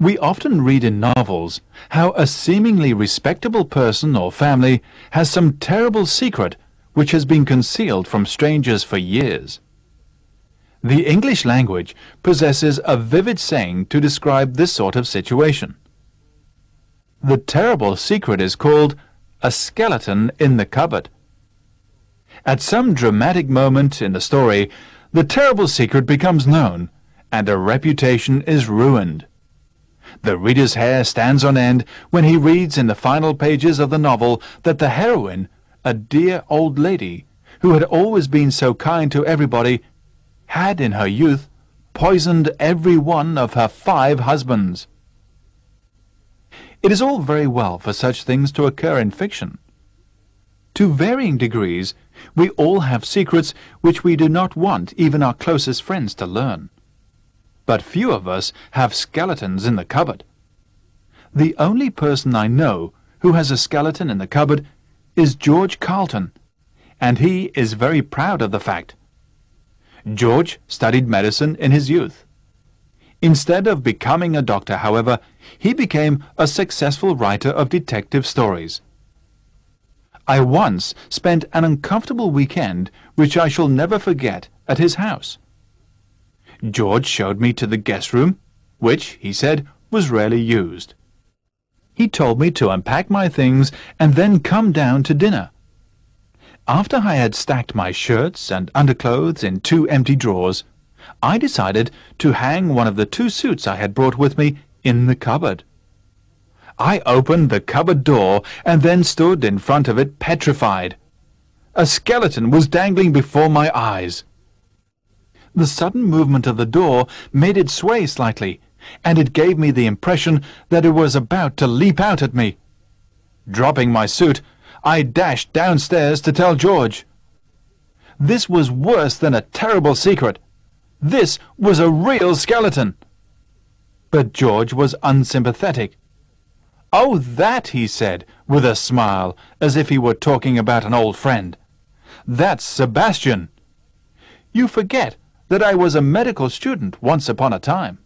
We often read in novels how a seemingly respectable person or family has some terrible secret which has been concealed from strangers for years. The English language possesses a vivid saying to describe this sort of situation. The terrible secret is called a skeleton in the cupboard. At some dramatic moment in the story, the terrible secret becomes known, and a reputation is ruined. The reader's hair stands on end when he reads in the final pages of the novel that the heroine, a dear old lady, who had always been so kind to everybody, had in her youth poisoned every one of her five husbands. It is all very well for such things to occur in fiction. To varying degrees, we all have secrets which we do not want even our closest friends to learn. But few of us have skeletons in the cupboard. The only person I know who has a skeleton in the cupboard is George Carlton, and he is very proud of the fact. George studied medicine in his youth. Instead of becoming a doctor, however, he became a successful writer of detective stories. I once spent an uncomfortable weekend which I shall never forget at his house. George showed me to the guest room, which, he said, was rarely used. He told me to unpack my things and then come down to dinner. After I had stacked my shirts and underclothes in two empty drawers, I decided to hang one of the two suits I had brought with me in the cupboard. I opened the cupboard door and then stood in front of it petrified. A skeleton was dangling before my eyes. The sudden movement of the door made it sway slightly, and it gave me the impression that it was about to leap out at me. Dropping my suit, I dashed downstairs to tell George. This was worse than a terrible secret. This was a real skeleton. But George was unsympathetic. Oh, that, he said, with a smile, as if he were talking about an old friend. That's Sebastian. You forget that I was a medical student once upon a time.